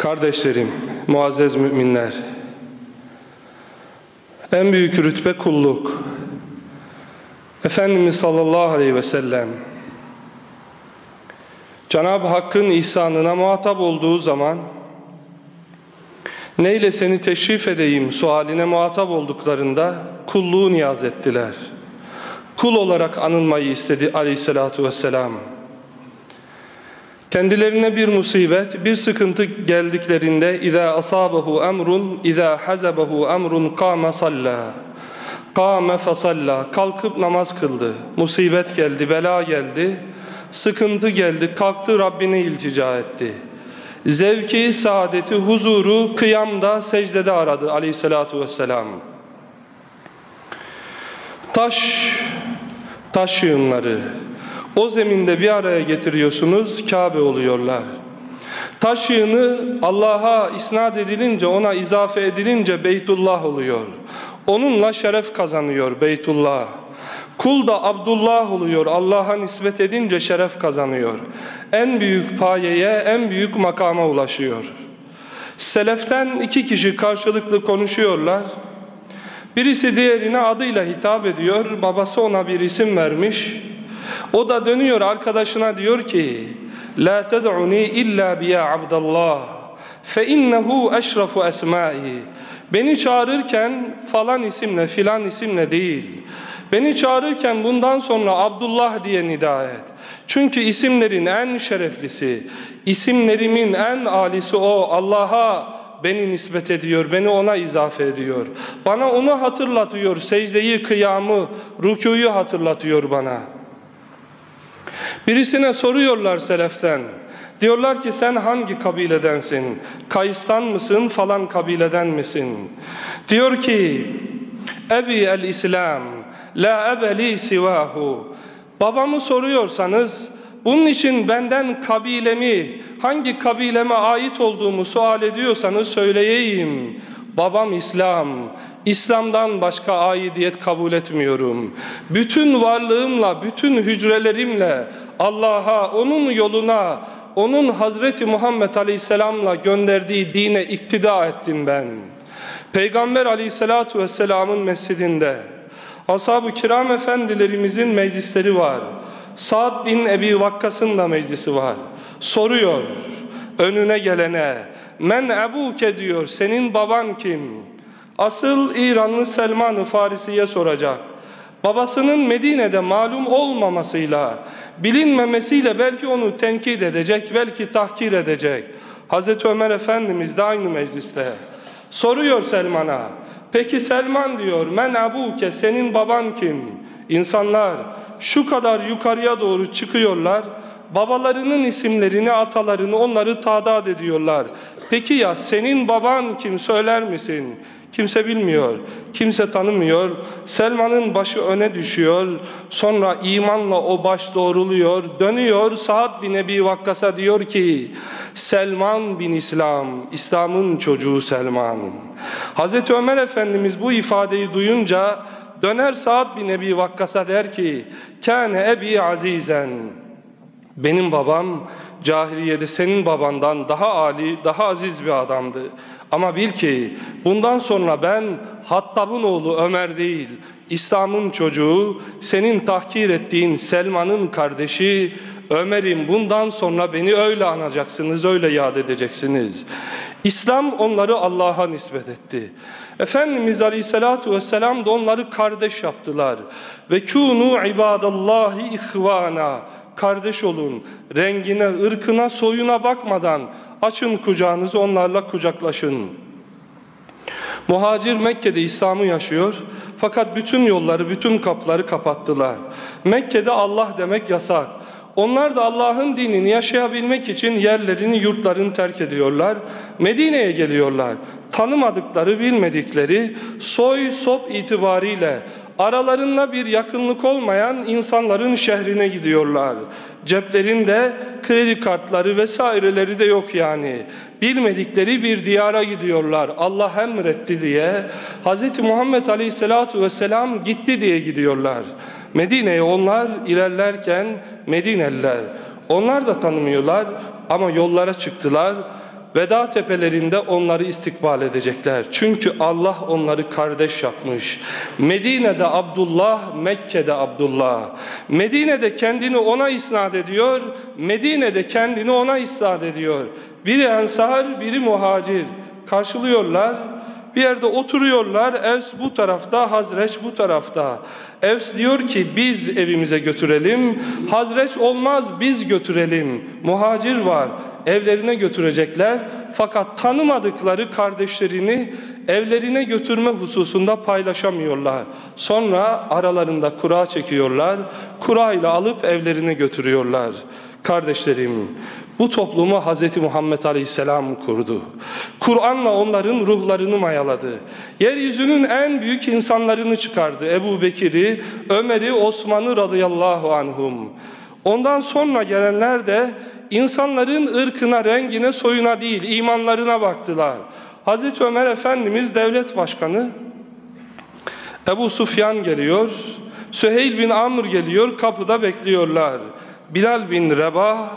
Kardeşlerim, muazzez müminler, en büyük rütbe kulluk. Efendimiz sallallahu aleyhi ve sellem Cenab-ı Hakk'ın ihsanına muhatap olduğu zaman neyle seni teşrif edeyim sualine muhatap olduklarında kulluğu niyaz ettiler. Kul olarak anılmayı istedi aleyhissalatu vesselam. Kendilerine bir musibet, bir sıkıntı geldiklerinde اِذَا أَصَابَهُ اَمْرٌ اِذَا حَزَبَهُ اَمْرٌ قَامَ صَلَّى قَامَ فَصَلَّى Kalkıp namaz kıldı. Musibet geldi, bela geldi, sıkıntı geldi, kalktı Rabbine iltica etti. Zevki, saadeti, huzuru kıyamda, secdede aradı aleyhissalatu vesselam. Taş, taş yığınları, o zeminde bir araya getiriyorsunuz, Kabe oluyorlar. Taş yığını Allah'a isnat edilince, ona izafe edilince Beytullah oluyor. Onunla şeref kazanıyor Beytullah. Kul da Abdullah oluyor. Allah'a nispet edince şeref kazanıyor. En büyük payeye, en büyük makama ulaşıyor. Seleften iki kişi karşılıklı konuşuyorlar. Birisi diğerine adıyla hitap ediyor. Babası ona bir isim vermiş. O da dönüyor arkadaşına diyor ki La ted'uni illa biya abdallah fe innehu eşrafu esmai Beni çağırırken falan isimle filan isimle değil Beni çağırırken bundan sonra Abdullah diye nida et. Çünkü isimlerin en şereflisi, isimlerimin en alisi o. Allah'a beni nispet ediyor, beni ona izafe ediyor. Bana onu hatırlatıyor, secdeyi, kıyamı, rükuyu hatırlatıyor bana. Birisine soruyorlar seleften. Diyorlar ki sen hangi kabiledensin? Kayıstan mısın falan kabileden misin? Diyor ki Ebi el-İslam La ebeli sivahu Babamı soruyorsanız bunun için benden kabilemi hangi kabileme ait olduğumu sual ediyorsanız söyleyeyim. Babam İslam. İslam'dan başka aidiyet kabul etmiyorum. Bütün varlığımla, bütün hücrelerimle Allah'a, onun yoluna, onun Hazreti Muhammed Aleyhisselam'la gönderdiği dine iktida ettim ben. Peygamber Aleyhisselatu Vesselam'ın mescidinde Ashab-ı kiram efendilerimizin meclisleri var. Sa'd bin Ebi Vakkas'ın da meclisi var. Soruyor önüne gelene men ebuke diyor senin baban kim? Asıl İranlı Selman-ı Farisi'ye soracak. Babasının Medine'de malum olmamasıyla, bilinmemesiyle belki onu tenkit edecek, belki tahkir edecek. Hazreti Ömer Efendimiz de aynı mecliste. Soruyor Selman'a. Peki Selman diyor, men abuke, senin baban kim? İnsanlar şu kadar yukarıya doğru çıkıyorlar. Babalarının isimlerini, atalarını onları tadat ediyorlar. Peki ya senin baban kim söyler misin? Kimse bilmiyor, kimse tanımıyor. Selman'ın başı öne düşüyor. Sonra imanla o baş doğruluyor. Dönüyor Saad bin Ebi Vakkas'a diyor ki Selman bin İslam, İslam'ın çocuğu Selman. Hazreti Ömer Efendimiz bu ifadeyi duyunca döner Saad bin Ebi Vakkas'a der ki Kâne ebi azizen benim babam cahiliyede senin babandan daha ali, daha aziz bir adamdı. Ama bil ki bundan sonra ben Hattab'ın oğlu Ömer değil, İslam'ın çocuğu, senin tahkir ettiğin Selman'ın kardeşi Ömer'im bundan sonra beni öyle anacaksınız, öyle yad edeceksiniz. İslam onları Allah'a nispet etti. Efendimiz Aleyhisselatü Vesselam da onları kardeş yaptılar. Ve kûnû ibadallahi ihvana kardeş olun. Rengine, ırkına, soyuna bakmadan açın kucağınızı onlarla kucaklaşın. Muhacir Mekke'de İslam'ı yaşıyor fakat bütün yolları, bütün kapıları kapattılar. Mekke'de Allah demek yasak. Onlar da Allah'ın dinini yaşayabilmek için yerlerini, yurtlarını terk ediyorlar. Medine'ye geliyorlar. Tanımadıkları, bilmedikleri soy, sop itibariyle aralarında bir yakınlık olmayan insanların şehrine gidiyorlar. Ceplerinde kredi kartları vesaireleri de yok yani. Bilmedikleri bir diyara gidiyorlar. Allah emretti diye. Hz. Muhammed Aleyhisselatu Vesselam gitti diye gidiyorlar. Medine'ye onlar ilerlerken Medineliler. Onlar da tanımıyorlar ama yollara çıktılar. Veda tepelerinde onları istikbal edecekler. Çünkü Allah onları kardeş yapmış. Medine'de Abdullah, Mekke'de Abdullah. Medine'de kendini ona isnat ediyor, Medine'de kendini ona isnat ediyor. Biri ensar, biri muhacir. Karşılıyorlar. Bir yerde oturuyorlar. Evs bu tarafta, Hazreç bu tarafta. Evs diyor ki biz evimize götürelim. Hazreç olmaz biz götürelim. Muhacir var. Evlerine götürecekler. Fakat tanımadıkları kardeşlerini evlerine götürme hususunda paylaşamıyorlar. Sonra aralarında kura çekiyorlar. Kura ile alıp evlerine götürüyorlar. Kardeşlerim, bu toplumu Hz. Muhammed Aleyhisselam kurdu. Kur'an'la onların ruhlarını mayaladı. Yeryüzünün en büyük insanlarını çıkardı. Ebu Bekir'i, Ömer'i, Osman'ı radıyallahu anhum. Ondan sonra gelenler de insanların ırkına, rengine, soyuna değil, imanlarına baktılar. Hazreti Ömer Efendimiz devlet başkanı, Ebu Sufyan geliyor, Süheyl bin Amr geliyor, kapıda bekliyorlar. Bilal bin Rebah,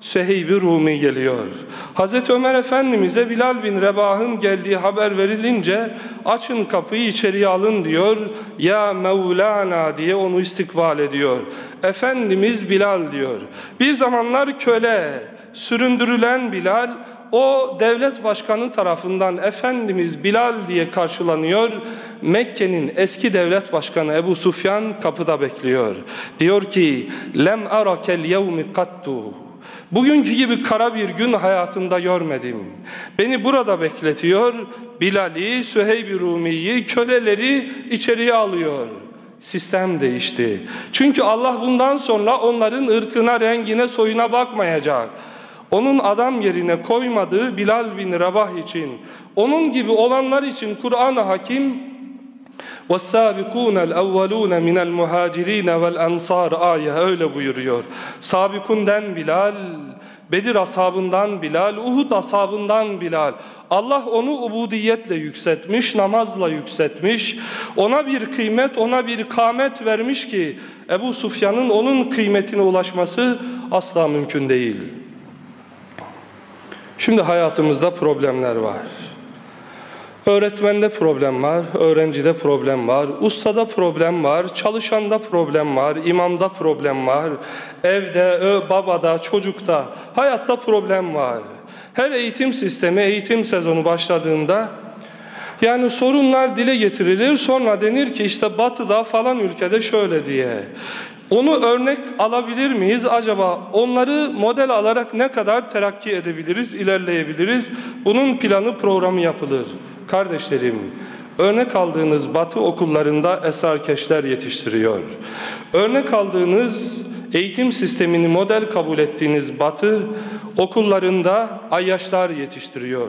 Süheyb-i Rumi geliyor. Hazreti Ömer Efendimiz'e Bilal bin Rebah'ın geldiği haber verilince açın kapıyı içeriye alın diyor. Ya Mevlana diye onu istikbal ediyor. Efendimiz Bilal diyor. Bir zamanlar köle, süründürülen Bilal o devlet başkanı tarafından Efendimiz Bilal diye karşılanıyor. Mekke'nin eski devlet başkanı Ebu Sufyan kapıda bekliyor. Diyor ki: "Lem arakel yevmi kattu." Bugünkü gibi kara bir gün hayatımda görmedim. Beni burada bekletiyor. Bilal'i, Süheyb-i Rumi'yi, köleleri içeriye alıyor. Sistem değişti. Çünkü Allah bundan sonra onların ırkına, rengine, soyuna bakmayacak. Onun adam yerine koymadığı Bilal bin Rabah için, onun gibi olanlar için Kur'an-ı Hakim وَالسَّابِقُونَ الْاَوَّلُونَ مِنَ الْمُهَاجِرِينَ وَالْاَنْصَارِ ayet öyle buyuruyor. Sabikun'den Bilal, Bedir ashabından Bilal, Uhud ashabından Bilal. Allah onu ubudiyetle yükseltmiş, namazla yükseltmiş. Ona bir kıymet, ona bir kamet vermiş ki Ebu Sufyan'ın onun kıymetine ulaşması asla mümkün değil. Şimdi hayatımızda problemler var. Öğretmende problem var, öğrencide problem var, ustada problem var, çalışanda problem var, imamda problem var, evde, babada, çocukta, hayatta problem var. Her eğitim sistemi, eğitim sezonu başladığında yani sorunlar dile getirilir sonra denir ki işte batıda falan ülkede şöyle diye. Onu örnek alabilir miyiz acaba? Onları model alarak ne kadar terakki edebiliriz, ilerleyebiliriz? Bunun planı programı yapılır. Kardeşlerim, örnek aldığınız batı okullarında esarkeşler yetiştiriyor. Örnek aldığınız eğitim sistemini model kabul ettiğiniz batı okullarında ayyaşlar yetiştiriyor.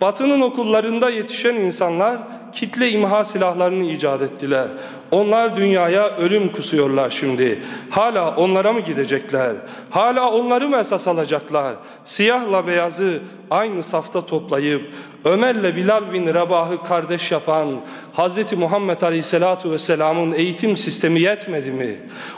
Batının okullarında yetişen insanlar kitle imha silahlarını icat ettiler. Onlar dünyaya ölüm kusuyorlar şimdi. Hala onlara mı gidecekler? Hala onları mı esas alacaklar? Siyahla beyazı aynı safta toplayıp Ömer'le Bilal bin Rebah'ı kardeş yapan Hz. Muhammed Aleyhisselatu Vesselam'ın eğitim sistemi yetmedi mi?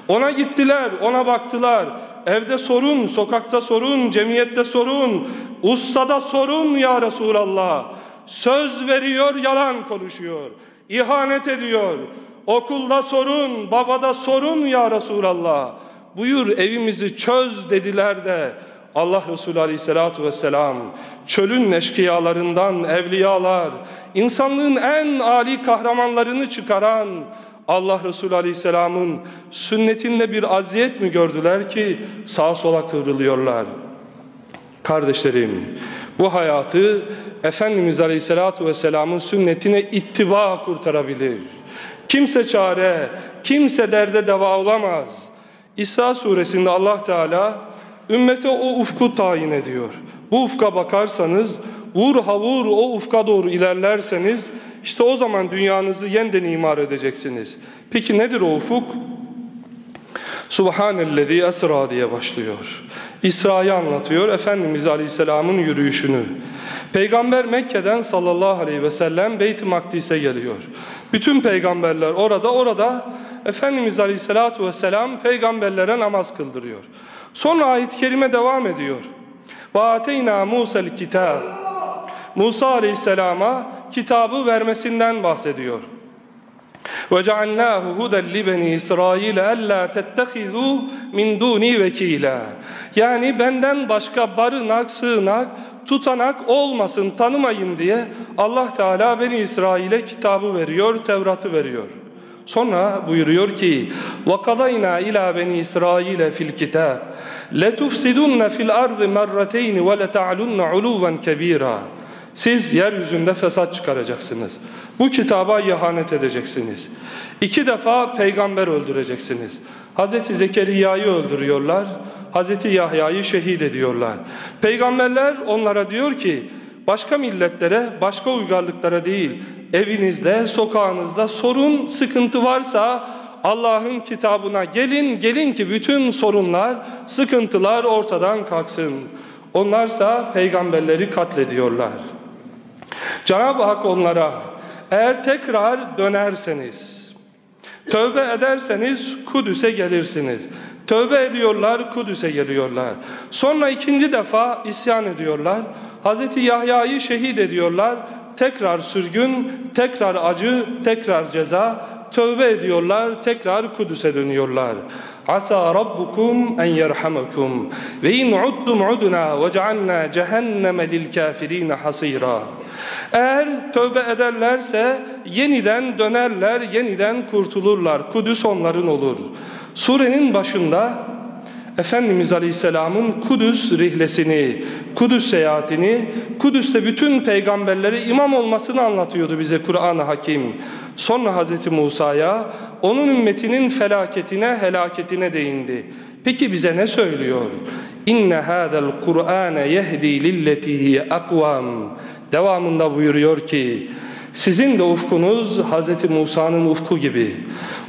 Ona gittiler, ona baktılar. Evde sorun, sokakta sorun, cemiyette sorun, ustada sorun ya Resulallah. Söz veriyor, yalan konuşuyor. İhanet ediyor. Okulda sorun, babada sorun ya Resulallah. Buyur evimizi çöz dediler de Allah Resulü Aleyhisselatü Vesselam çölün eşkıyalarından evliyalar, insanlığın en âli kahramanlarını çıkaran Allah Resulü Aleyhisselam'ın sünnetinde bir aziyet mi gördüler ki sağa sola kıvrılıyorlar. Kardeşlerim bu hayatı Efendimiz Aleyhisselatü Vesselam'ın sünnetine ittiba kurtarabilir. Kimse çare, kimse derde deva olamaz. İsa suresinde Allah Teala ümmete o ufku tayin ediyor. Bu ufka bakarsanız, vur havur o ufka doğru ilerlerseniz, işte o zaman dünyanızı yeniden imar edeceksiniz. Peki nedir o ufuk? Subhanellezi esra diye başlıyor. İsra'yı anlatıyor, Efendimiz Aleyhisselam'ın yürüyüşünü. Peygamber Mekke'den sallallahu aleyhi ve sellem Beyt-i Makdis'e geliyor. Bütün peygamberler orada, orada Efendimiz Aleyhisselatü Vesselam peygamberlere namaz kıldırıyor. Sonra ayet-i kerime devam ediyor. Ve ateyna Musa'l kitab. Musa Aleyhisselam'a kitabı vermesinden bahsediyor. وَجَعَلْنَاهُ هُدًى لِبَنِي إِسْرَائِيلَ أَلَّا تَتَّخِذُوا مِنْ دُونِي وَكِيلًا Yani benden başka barınak, sığınak, tutanak olmasın, tanımayın diye Allah Teala Beni İsrail'e kitabı veriyor, Tevrat'ı veriyor. Sonra buyuruyor ki وَقَضَيْنَا إِلَى بَنِي إِسْرَائِيلَ فِي الْكِتَابِ لَتُفْسِدُنَّ فِي الْأَرْضِ مَرَّتَيْنِ وَلَتَعْلُنَّ عُلُوًا كَب۪يرًا Siz yeryüzünde fesat çıkaracaksınız. Bu kitaba ihanet edeceksiniz. İki defa peygamber öldüreceksiniz. Hazreti Zekeriya'yı öldürüyorlar. Hazreti Yahya'yı şehit ediyorlar. Peygamberler onlara diyor ki başka milletlere, başka uygarlıklara değil, evinizde, sokağınızda sorun, sıkıntı varsa Allah'ın kitabına gelin, gelin ki bütün sorunlar, sıkıntılar ortadan kalksın. Onlarsa peygamberleri katlediyorlar. Cenab-ı Hak onlara eğer tekrar dönerseniz, tövbe ederseniz Kudüs'e gelirsiniz. Tövbe ediyorlar, Kudüs'e geliyorlar. Sonra ikinci defa isyan ediyorlar. Hazreti Yahya'yı şehit ediyorlar. Tekrar sürgün, tekrar acı, tekrar ceza. Tövbe ediyorlar, tekrar Kudüs'e dönüyorlar. Asa rabbukum en yerhamakum ve in uddum udna ve cealna cehenneme lil kafirin hasira. Eğer tövbe ederlerse yeniden dönerler, yeniden kurtulurlar. Kudüs onların olur. Surenin başında Efendimiz Aleyhisselam'ın Kudüs rihlesini, Kudüs seyahatini, Kudüs'te bütün peygamberleri imam olmasını anlatıyordu bize Kur'an-ı Hakim. Sonra Hz. Musa'ya onun ümmetinin felaketine, helaketine değindi. Peki bize ne söylüyor? İnne hadal Kur'an yehdi lilletihi akvam. Devamında buyuruyor ki sizin de ufkunuz Hz. Musa'nın ufku gibi.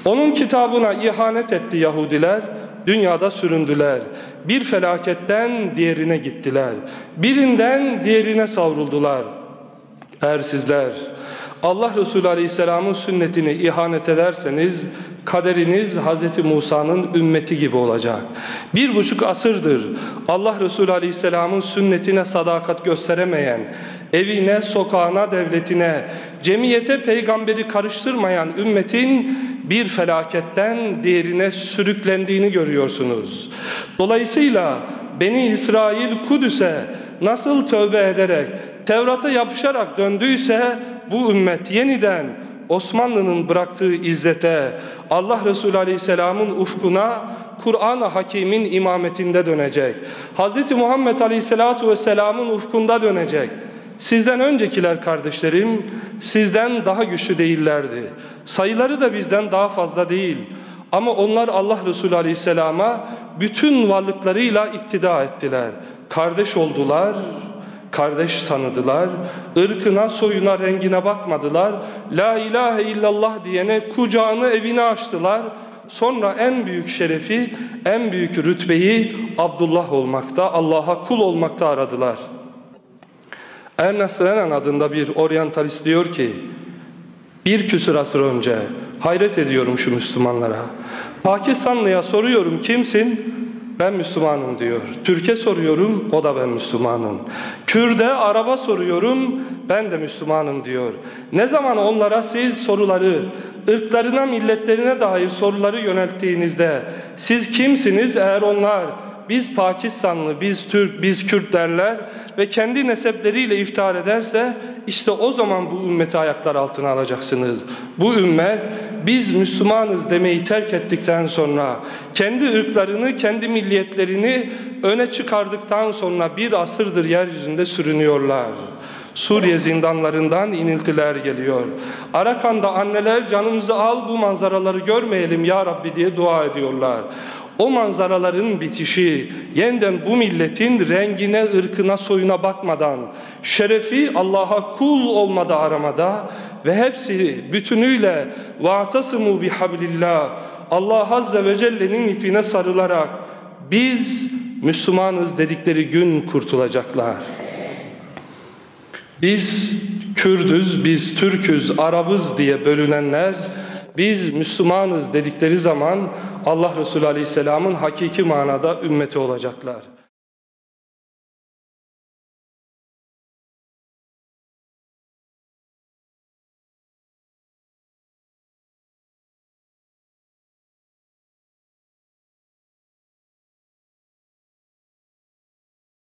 Onun kitabına ihanet etti Yahudiler, dünyada süründüler. Bir felaketten diğerine gittiler. Birinden diğerine savruldular. Eğer sizler Allah Resulü Aleyhisselam'ın sünnetini ihanet ederseniz kaderiniz Hz. Musa'nın ümmeti gibi olacak. Bir buçuk asırdır Allah Resulü Aleyhisselam'ın sünnetine sadakat gösteremeyen, evine, sokağına, devletine, cemiyete peygamberi karıştırmayan ümmetin bir felaketten diğerine sürüklendiğini görüyorsunuz. Dolayısıyla Beni İsrail Kudüs'e nasıl tövbe ederek, Tevrat'a yapışarak döndüyse bu ümmet yeniden Osmanlı'nın bıraktığı izzete, Allah Resulü Aleyhisselam'ın ufkuna, Kur'an-ı Hakim'in imametinde dönecek. Hz. Muhammed Aleyhisselatu Vesselam'ın ufkunda dönecek. Sizden öncekiler kardeşlerim, sizden daha güçlü değillerdi. Sayıları da bizden daha fazla değil. Ama onlar Allah Resulü Aleyhisselam'a bütün varlıklarıyla iktida ettiler. Kardeş oldular, kardeş tanıdılar, ırkına, soyuna, rengine bakmadılar. La ilahe illallah diyene kucağını evine açtılar. Sonra en büyük şerefi, en büyük rütbeyi Abdullah olmakta, Allah'a kul olmakta aradılar. Ernest Renan adında bir oryantalist diyor ki, bir küsur asır önce hayret ediyorum şu Müslümanlara. Pakistanlıya soruyorum kimsin? Ben Müslümanım diyor. Türkiye soruyorum, o da ben Müslümanım. Kürde, Araba soruyorum, ben de Müslümanım diyor. Ne zaman onlara siz soruları, ırklarına, milletlerine dair soruları yönelttiğinizde, siz kimsiniz eğer onlar biz Pakistanlı, biz Türk, biz Kürt derler ve kendi nesepleriyle iftihar ederse işte o zaman bu ümmeti ayaklar altına alacaksınız. Bu ümmet biz Müslümanız demeyi terk ettikten sonra kendi ırklarını, kendi milliyetlerini öne çıkardıktan sonra bir asırdır yeryüzünde sürünüyorlar. Suriye zindanlarından iniltiler geliyor. Arakan'da anneler canımızı al bu manzaraları görmeyelim ya Rabbi diye dua ediyorlar. O manzaraların bitişi yeniden bu milletin rengine, ırkına, soyuna bakmadan şerefi Allah'a kul olmada aramada ve hepsi bütünüyle vaatasimu bihablillah Allah Azze ve Celle'nin ipine sarılarak biz Müslümanız dedikleri gün kurtulacaklar. Biz Kürdüz, biz Türküz, Arabız diye bölünenler biz Müslümanız dedikleri zaman Allah Resulü Aleyhisselam'ın hakiki manada ümmeti olacaklar.